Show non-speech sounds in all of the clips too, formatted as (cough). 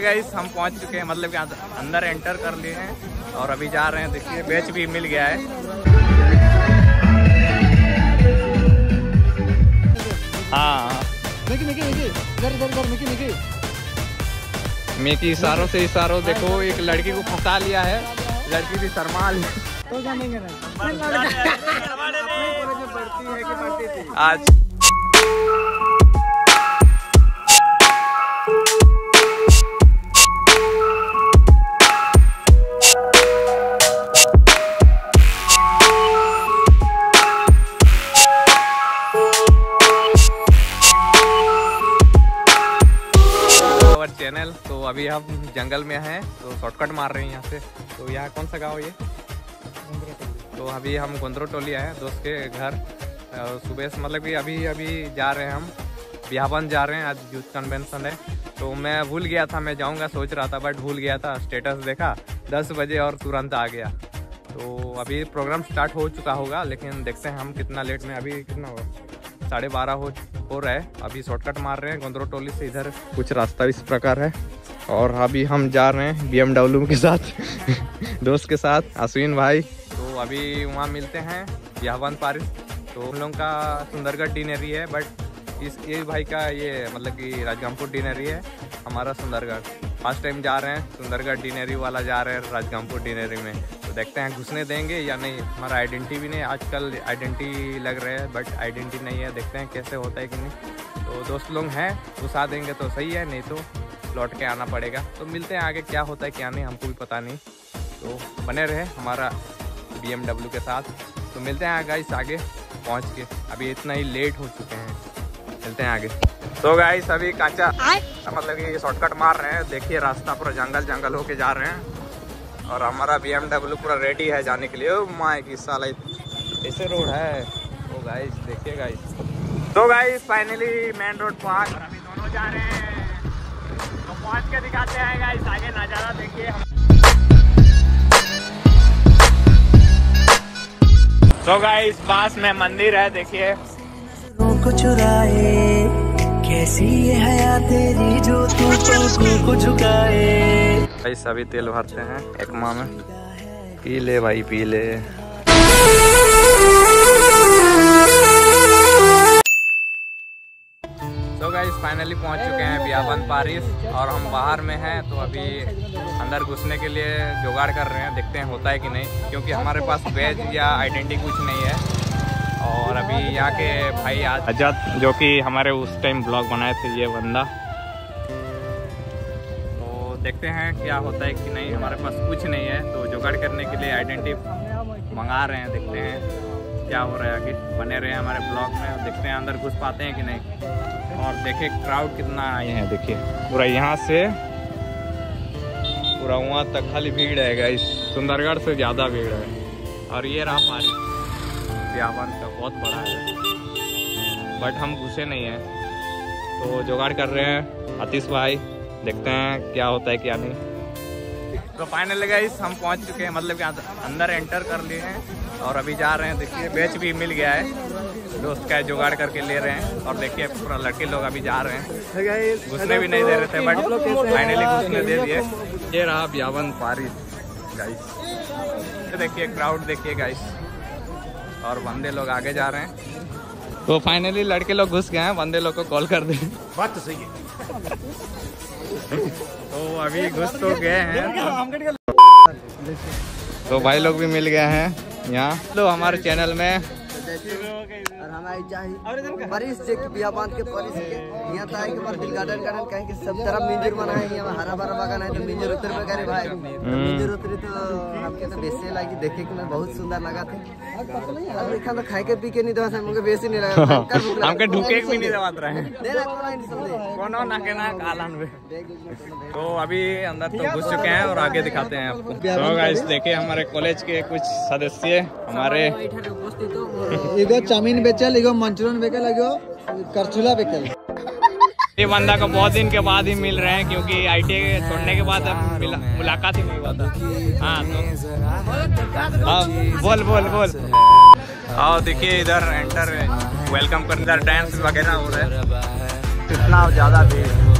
Guys हम पहुँच चुके हैं मतलब कि अंदर एंटर कर लिए हैं और अभी जा रहे हैं देखिए बेच भी मिल गया है। हाँ। मिकी मिकी मिकी इधर इधर इधर मिकी मिकी मेकी इशारों से इशारों देखो एक लड़की को फंसा लिया है। लड़की भी शर्मा ली तो जानेंगे ना आज अभी हम जंगल में हैं तो शॉर्टकट मार रहे हैं यहाँ से। तो यहाँ कौन सा गाँव ये? तो अभी हम गोंदरो टोली आए हैं दोस्त के घर। सुबह से मतलब कि अभी अभी जा रहे हैं हम। बिहावन जा रहे हैं आज यूथ कन्वेंशन है। तो मैं भूल गया था मैं जाऊँगा सोच रहा था बट भूल गया था। स्टेटस देखा दस बजे और तुरंत आ गया। तो अभी प्रोग्राम स्टार्ट हो चुका होगा लेकिन देखते हैं हम कितना लेट में अभी कितना होगा साढ़े बारह हो हो रहा है। अभी शॉर्टकट मार रहे हैं गोंदरो टोली से इधर कुछ रास्ता इस प्रकार है। और अभी हम जा रहे हैं बीएमडब्ल्यू के साथ, (laughs) दोस्त के साथ, अश्विन भाई। तो अभी वहाँ मिलते हैं, बिहावन पारिस। तो हम लोग का सुंदरगढ़ डिनरी है बट इस, ये भाई का ये मतलब कि राजगामपुर डिनरी है, हमारा सुंदरगढ़। फ़र्स्ट टाइम जा रहे हैं, सुंदरगढ़ डिनरी वाला जा रहे हैं, राजगामपुर डिनरी में। तो देखते हैं, घुसने देंगे या नहीं। हमारा आइडेंटिटी भी नहीं, आजकल आइडेंटिटी लग रहे हैं बट आइडेंटिटी नहीं है। देखते हैं, कैसे होता है कि नहीं। तो दोस्त लोग हैं, घुसा देंगे तो सही है, नहीं तो लौट के आना पड़ेगा। तो मिलते हैं आगे क्या होता है क्या नहीं हमको भी पता नहीं। तो बने रहे हमारा बीएमडब्ल्यू के साथ। तो मिलते हैं गाइस आगे पहुँच के। अभी इतना ही लेट हो चुके हैं। मिलते हैं आगे। तो गाइस अभी कांचा मतलब कि शॉर्टकट मार रहे हैं। देखिए रास्ता पूरा जंगल जंगल होके जा रहे हैं। और हमारा बीएमडब्ल्यू पूरा रेडी है जाने के लिए। माय की साला ऐसे रोड है। तो गाइस देखिए गाइस तो गाइस फाइनली मेन रोड और अभी दोनों जा रहे हैं। पहुँच के दिखाते हैं गाइस आगे नज़ारा देखिए। तो गाइस पास में मंदिर है देखिए। को चुराए कैसी है हया तेरी जो तू पलकों को झुकाए? भाई सभी तेल भरते हैं एक माह में। पी ले भाई पी ले। तो गाइस फाइनली पहुँच चुके हैं बियाबन पारिस और हम बाहर में हैं तो अभी अंदर घुसने के लिए जुगाड़ कर रहे हैं देखते हैं होता है कि नहीं क्योंकि हमारे पास बैज या आइडेंटिटी कुछ नहीं है। और अभी यहाँ के भाई आज़ाद जो कि हमारे उस टाइम ब्लॉग बनाए थे ये बंदा। तो देखते हैं क्या होता है कि नहीं हमारे पास कुछ नहीं है तो जुगाड़ करने के लिए आइडेंटिटी मंगा रहे हैं देखते हैं क्या हो रहा है आगे। बने रहे हैं हमारे ब्लॉग में देखते हैं अंदर घुस पाते हैं कि नहीं। और देखिए क्राउड कितना आए हैं, देखिए। पूरा यहाँ से, पूरा वहाँ तक खाली भीड़ है गाइस सुंदरगढ़ से ज़्यादा भीड़ है। और ये रहा पानी। व्यापार का बहुत बड़ा है। बट हम घुसे नहीं हैं। तो जुगाड़ कर रहे हैं, आतिश भाई, देखते हैं क्या होता है, क्या नहीं। तो फाइनल गाइस हम पहुँच चुके हैं मतलब कि अंदर एंटर कर लिए हैं और अभी जा रहे हैं देखिए बेच भी मिल गया है। दोस्त का जुगाड़ करके ले रहे हैं और देखिए पूरा लड़के लोग अभी जा रहे हैं। घुसने भी नहीं दे रहे थे बट फाइनली घुसने दे दिए। ये रहा ब्यावन पारिस गाइस ये देखिए क्राउड देखिए गाइस और बंदे लोग आगे जा रहे हैं। तो फाइनली लड़के लोग घुस गए हैं बंदे लोग को कॉल कर दे। बात तो सही है। तो अभी घुस तो गए हैं। तो भाई लोग भी मिल गए हैं यहाँ। तो हमारे चैनल में। हमारी बारिश से बियाबान के? बारिश के यहाँ तो आए के बाद गार्डन गार्डन कहीं के सब तरफ़ मिंजर बना है यहाँ हरा भरा बागान है तो मिंजर उतर में करे भाई। मिंजर उतरी तो हमके तो बेसे लगी देखे के मैं बहुत सुंदर लगा थे। अब लिखा तो खाए के पी के नहीं दवा हमके बेसी नहीं लगा। हमका ढूके भी नहीं दबात रहे। हैं दे ना कोनो के ना कालन में तो अभी अंदर तो घुस चुके हैं और आगे दिखाते हैं आपको। तो गाइस देखिए हमारे कॉलेज के कुछ सदस्य हमारे एगो चाउमीन बेचल एगो मंचूरियन बेचल एगो करचुला बेचल ये बंदा को बहुत दिन के बाद ही मिल रहे हैं क्योंकि आईटी छोड़ने के बाद अब मुलाकात ही नहीं हुआ था। हाँ तो हाँ बोल बोल बोल। आओ देखिए इधर एंटर वेलकम कर इधर डांस वगैरह हो रहे है। कितना ज़्यादा भीड़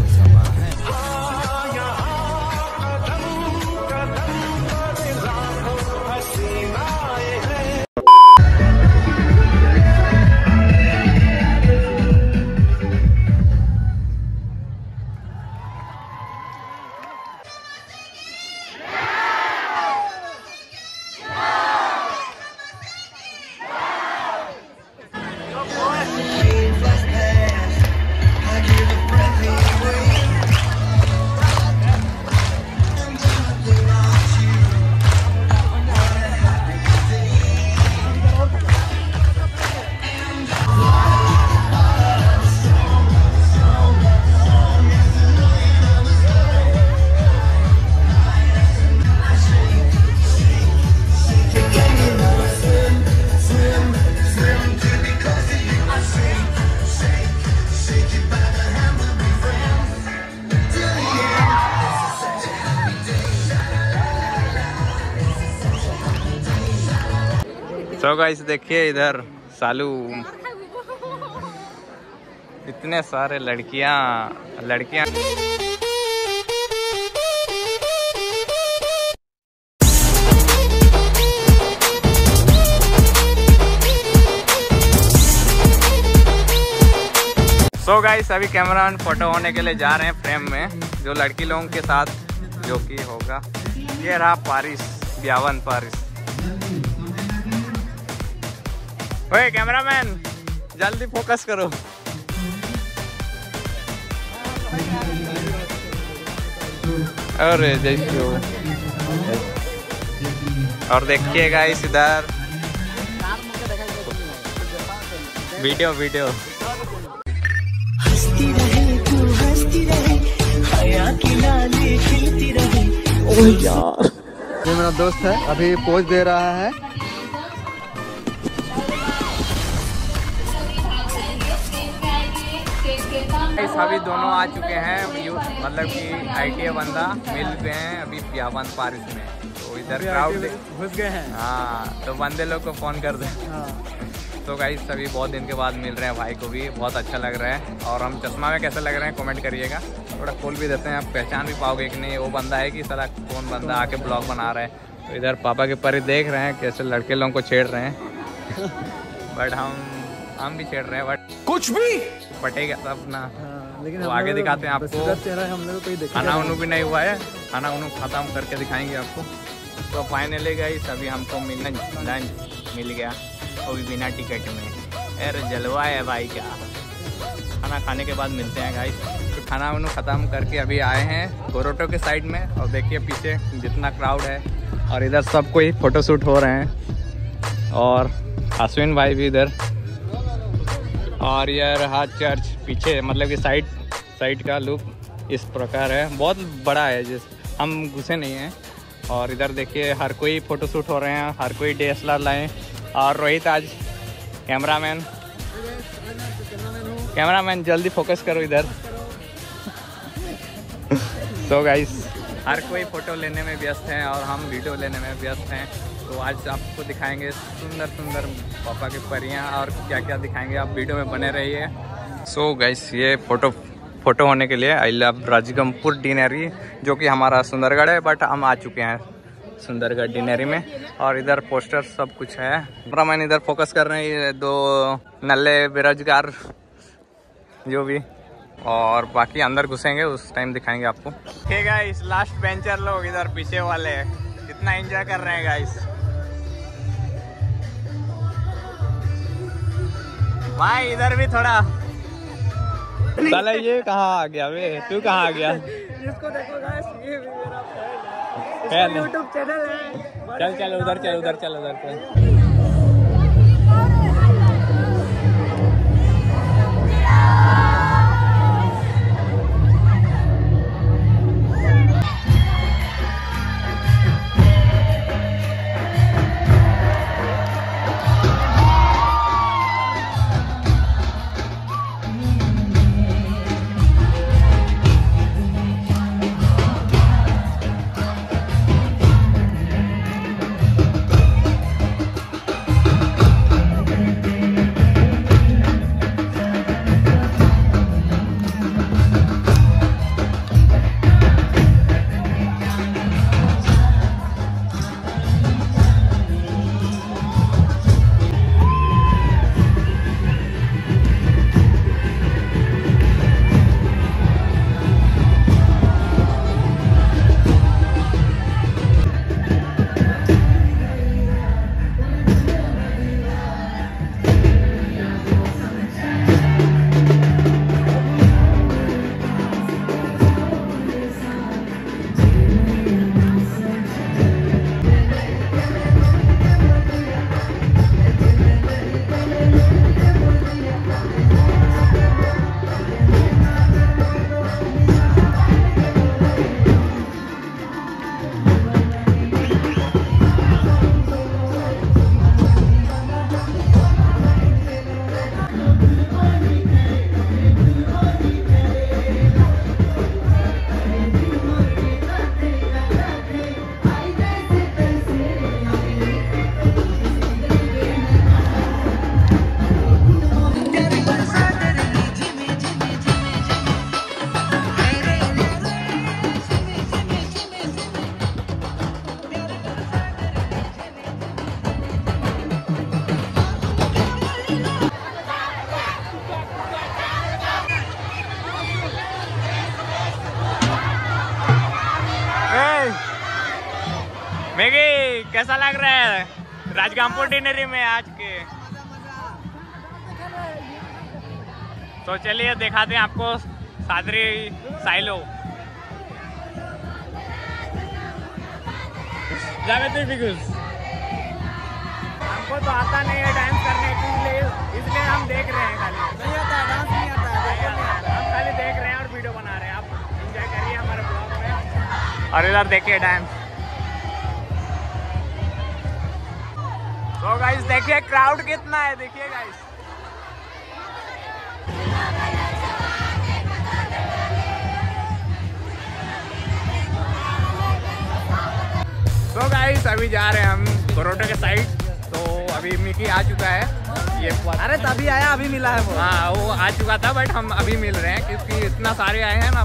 सो गाइस देखिए इधर सालू। इतने सारे लड़कियाँ लड़कियाँ। सो गाइस अभी कैमरा फ़ोटो होने के लिए जा रहे हैं फ्रेम में, जो लड़की लोगों के साथ, जो कि होगा। ये रहा पारिस ब्यावन पारिस ओए कैमरामैन। जल्दी फोकस करो। अरे जैसे और देखिए गाइस इधर। Video video. हंसती रहे तू हंसती रहे। हया की लाली खिलती रहे। ये मेरा दोस्त है अभी पोज दे रहा है। गाइस अभी दोनों आ चुके हैं। मतलब कि आई बंदा मिल गए हैं अभी ब्यावन पारिस में। तो इधर क्राउड घुस गए हैं। हाँ तो बंदे लोग को फ़ोन कर दे। (laughs) तो गाइस सभी बहुत दिन के बाद मिल रहे हैं भाई को भी। बहुत अच्छा लग रहा है। और हम चश्मा में कैसे लग रहे हैं कमेंट करिएगा। थोड़ा खोल भी देते हैं। आप पहचान भी पाओगे कि नहीं वो बंदा है कि सारा कौन बंदा आके ब्लॉग बना रहा है। तो इधर पापा के परी देख रहे हैं कैसे लड़के लोगों को छेड़ रहे हैं। (laughs) बट हम हम भी छेड़ रहे हैं बट कुछ भी। पटेगा सब ना। लेकिन तो हम आगे दिखाते हैं आपको। चेहरा हम लोग कोई खाना उन्हों भी नहीं हुआ है। खाना उन्हों खत्म करके दिखाएँगे आपको। तो फाइनली गई सभी हमको मिलना लंच मिल गया। वो भी बिना टिकट में। अरे जलवा है भाई क्या? खाना खाने के बाद मिलते हैं गाइस तो खाना उन्हों ख़त्म करके अभी आए हैं गोरोटो के साइड में। और देखिए पीछे जितना क्राउड है। और इधर सब कोई फ़ोटोशूट हो रहे हैं। और अश्विन भाई भी इधर। और यह रहा चर्च पीछे मतलब कि साइड साइड का लुक इस प्रकार है। बहुत बड़ा है, जिस, हम घुसे नहीं हैं। और इधर देखिए, हर कोई फ़ोटो शूट हो रहे हैं, हर कोई डी एस लाए। और रोहित आज कैमरामैन कैमरामैन जल्दी फोकस करो इधर। (laughs) सो गाइस हर कोई फ़ोटो लेने में व्यस्त है और हम वीडियो लेने में व्यस्त हैं। तो आज आपको दिखाएँगे सुंदर सुंदर पापा की परियाँ और क्या क्या दिखाएँगे। आप वीडियो में बने रहिए। सो गाइस ये फ़ोटो फ़ोटो होने के लिए आई लव राजगमपुर डिनरी, जो कि हमारा सुंदरगढ़ है बट हम आ चुके हैं सुंदरगढ़ डिनरी में। और इधर पोस्टर सब कुछ है। मैंने इधर फोकस कर रहे हैं दो नल्ले बेरोजगार, जो भी। और बाकी अंदर घुसेंगे उस टाइम दिखाएँगे आपको। ठीक है इस लास्ट बेंचर लोग इधर पीछे वाले कितना एंजॉय कर रहे हैं गाइस भाई इधर भी थोड़ा। साला ये कहाँ आ गया वे? तू कहाँ आ गया? इसको देखो गाइस ये भी मेरा फ़ैन फ़ैन है। यूट्यूब चैनल है। चल चल उधर चल उधर चल उधर चल। राजगामपुर डिनरी में आज के। तो चलिए दिखाते हैं आपको सादरी साइलो। बिगुस हमको तो आता नहीं है डांस करने के लिए इसलिए हम देख रहे हैं खाली। नहीं आता डांस नहीं आता हम खाली देख रहे हैं और वीडियो बना रहे हैं। आप एंजॉय करिए हमारे ब्लॉग में। और इधर देखिए डांस तो गाइस देखिए क्राउड कितना है देखिए गाइस तो गाइस अभी जा रहे हैं हम बरोडा के साइड तो अभी मिकी आ चुका है. ये अरे तभी आया अभी मिला है वो. हाँ वो आ चुका था बट हम अभी मिल रहे हैं क्योंकि इतना सारे आए हैं ना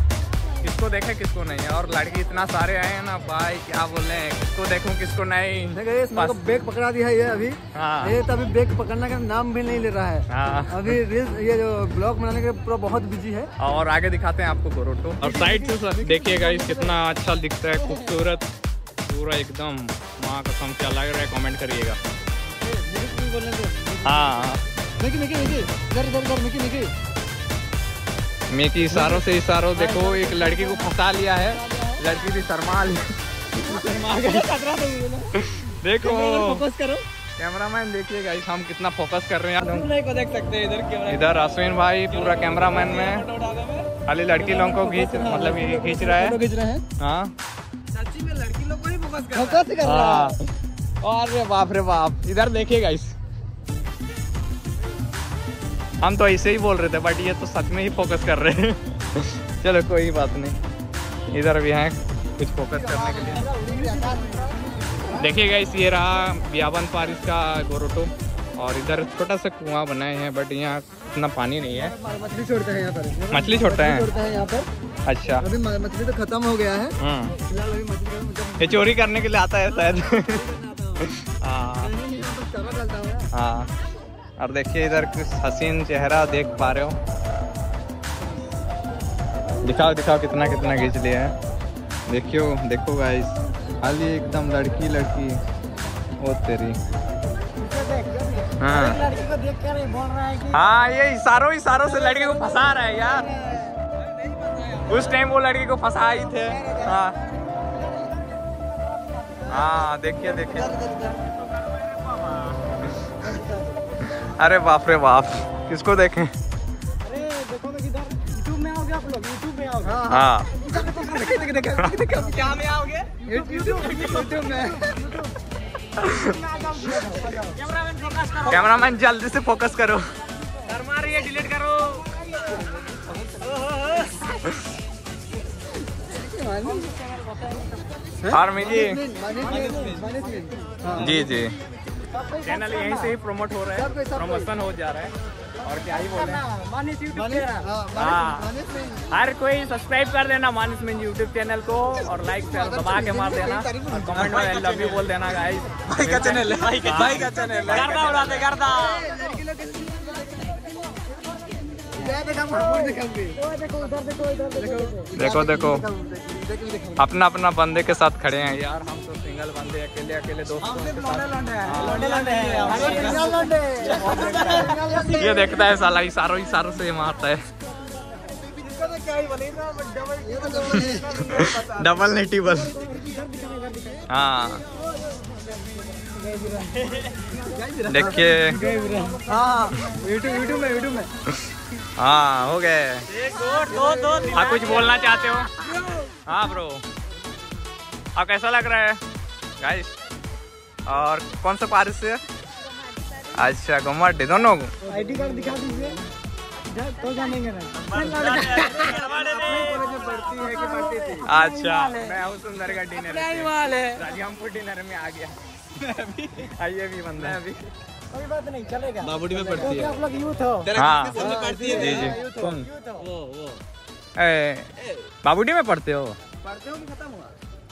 किसको देखे किसको नहीं है। और लड़की इतना सारे आए हैं ना भाई क्या बोल रहे हैं किसको देखूँ किसको नहीं। बैग पकड़ा दिया ये अभी। हाँ। ये तो अभी बैग पकड़ने का नाम भी नहीं ले रहा है। हाँ। अभी रील्स ये जो ब्लॉग बनाने के पूरा बहुत बिज़ी है। और आगे दिखाते हैं आपको गोरोटो और साइड से देखिएगा इस कितना अच्छा दिखता है खूबसूरत। पूरा एकदम माँ कसम क्या लग रहा है कमेंट करिएगा। हाँ। मिकी मिकी मिकी इधर इधर इधर मिकी। मिकी मिकी इशारों से इशारों देखो एक लड़की को फंसा लिया है। लड़की भी शर्मा देखो। फोकस करो कैमरामैन देखिए गाइस हम कितना फोकस कर रहे हैं। को देख सकते हैं इधर कैमरा इधर अश्विन भाई पूरा कैमरा मैन में। खाली लड़की लोगों को खींच मतलब ये खींच रहा है। खींच रहे हैं। हाँ। सच्ची में लड़की लोग को ही फोकस कर रहा हाँ। है। अरे बाप रे बाप इधर देखिए गाइस हम तो ऐसे ही बोल रहे थे बट ये तो सच में ही फोकस कर रहे हैं। (laughs) चलो कोई बात नहीं। इधर भी हैं कुछ फोकस करने के लिए। देखिए गाइस ये रहा बियाबन पारिस का गोरोटो और इधर छोटा सा कुआँ बनाए हैं बट यहाँ इतना पानी नहीं है। मछली छोड़ते हैं यहाँ पर। मछली छोड़ते हैं? यहाँ पर। अच्छा। अभी मछली तो खत्म हो गया है। हम्म मतलब ये चोरी करने के लिए आता है शायद। (laughs) हाँ। और देखिए इधर हसीन चेहरा देख पा रहे हो। दिखाओ दिखाओ कितना कितना खींच लिया है। देखियो, देखो गाइस खाली एकदम लड़की लड़की। ओ तेरी। हाँ। हाँ ये इशारों इशारों से लड़की को फंसा रहा है यार। उस टाइम वो लड़की को फंसा ही थे। हाँ। हाँ देखिए देखिए। अरे बाप रे बाप किसको देखें? अरे देखो किधर यूट्यूब में आओगे आप लोग यूट्यूब में आओगे। हाँ। क्या में आओगे यूट्यूब यूट्यूब में कैमरामैन जल्दी से फोकस करो। शर्मा रही है डिलीट करो और मिली जी जी। चैनल यहीं से ही प्रमोट हो रहा है प्रमोशन हो जा रहा है। और क्या ही बोले। हाँ हर कोई सब्सक्राइब कर देना मानस में यूट्यूब चैनल को और लाइक से दबा के मार देना। और कमेंट में आई लव यू बोल देना गाइस भाई का चैनल है भाई का चैनल है करदा उड़ाते करदा देखो देखो। अपना अपना बंदे के साथ खड़े हैं यार हम तो सिंगल बंदे अकेले अकेले दोस्तों ये देखता है साला इशारों इशारों से मारता है। डबल नहीं टिबल हाँ। देखिए। हाँ यूट्यूब यूट्यूब में यूट्यूब में। हाँ हो गए। आप कुछ बोलना चाहते हो? हाँ ब्रो आप कैसा लग रहा है? गाइस और कौन सा पारिस से? अच्छा गुम्मट दोनों को। आईडी कार्ड दिखा दीजिए। तो जानेंगे ना। पढ़ती है कि पढ़ती थी अच्छा मैं हूँ। सुंदर का डिनर डिनर में आ गया। (laughs) आइए भी बंदा। अभी कोई बात नहीं चलेगा। बाबूडी में पढ़ती है। आप लोग यूथ हो। हाँ। जी जी। कौन? बाबूडी में पढ़ते हो? पढ़ते हो खत्म हुआ।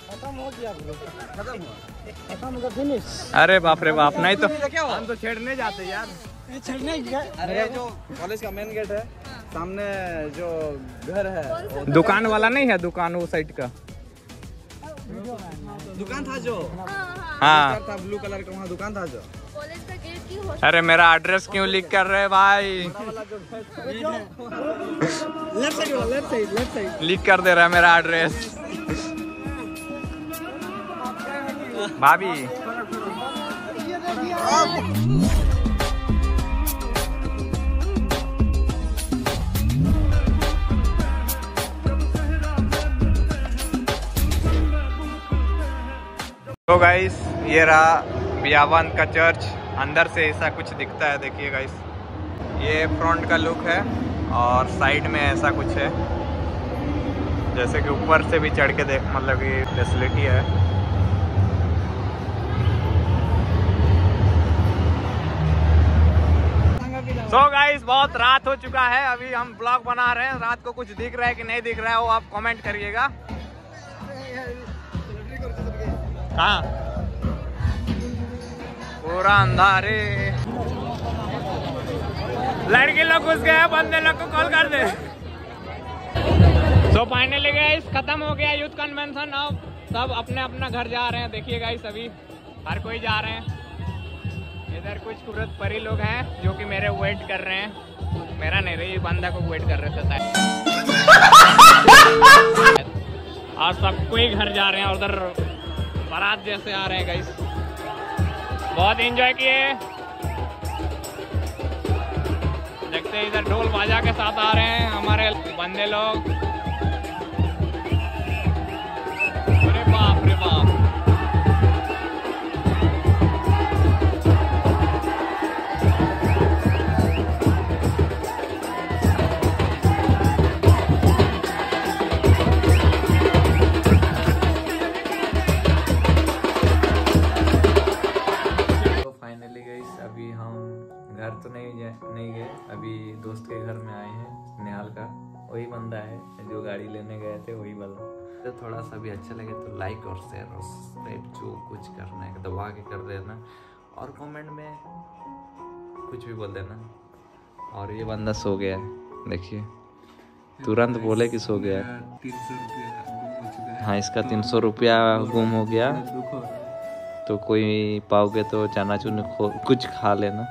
खत्म हो गया खत्म हुआ। खत्म होगा फिनिश अरे बाप रे बाप नहीं तो हम तो छेड़ने जाते यार। छड़ने अरे जो कॉलेज का मेन गेट है सामने जो घर है दुकान वाला नहीं है दुकान वो साइड का। दुकान था जो। हाँ। था ब्लू कलर का वहाँ दुकान था जो। हो अरे मेरा एड्रेस क्यों लीक कर रहे भाई? लेफ़्ट साइड वाला left side left side leak कर दे रहा है मेरा एड्रेस भाभी। तो गाइस ये रहा बियावान का चर्च अंदर से ऐसा कुछ दिखता है, देखिए गाइस ये फ्रंट का लुक है और साइड में ऐसा कुछ है। जैसे कि ऊपर से भी चढ़ के देख मतलब कि फैसिलिटी है। सो so गाइस बहुत रात हो चुका है। अभी हम ब्लॉग बना रहे हैं। रात को कुछ दिख रहा है कि नहीं दिख रहा है, वो आप कमेंट करिएगा। हाँ पूरा अंधारे। लड़के लोग घुस गए बंदे लोग को कॉल कर दे। तो फाइनली गए खत्म हो गया यूथ कन्वेंशन अब सब अपने अपना घर जा रहे हैं। देखिए गाइस अभी हर कोई जा रहे हैं। इधर कुछ खूबसूरत परी लोग हैं जो कि मेरे वेट कर रहे हैं। मेरा नहीं रही बंदा को वेट कर रहे थे और सब कोई घर जा रहे हैं, उधर बारात जैसे आ रहे हैं गाइस बहुत एंजॉय किए। देखते हैं इधर ढोल बाजा के साथ आ रहे हैं हमारे बंदे लोग। अरे बाप रे बाप। बंदा है जो गाड़ी लेने गए थे वही वाला। तो थोड़ा सा भी अच्छा लगे तो लाइक और शेयर और सब्सक्राइब जो कुछ करना है दबा के कर देना। और कमेंट में कुछ भी बोल देना। और ये बंदा सो गया है देखिए। तुरंत बोले कि सो गया है। तीन सौ रुपया हाँ इसका तीन सौ रुपया गुम हो गया। तो कोई पाओगे तो चना चुन कुछ खा लेना।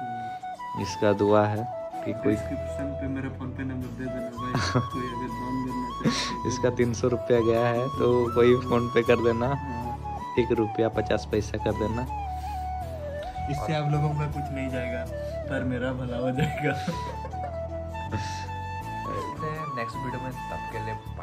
इसका दुआ है कि कोई डिस्क्रिप्शन पे मेरा फ़ोन पे नंबर दे देना भाई। (laughs) (laughs) इसका तीन सौ रुपया गया है तो वही फ़ोन पे कर देना। एक रुपया पचास पैसा कर देना। इससे आप लोगों का कुछ नहीं जाएगा पर मेरा भला हो जाएगा। (laughs) नेक्स्ट वीडियो में तब के लिए। बाय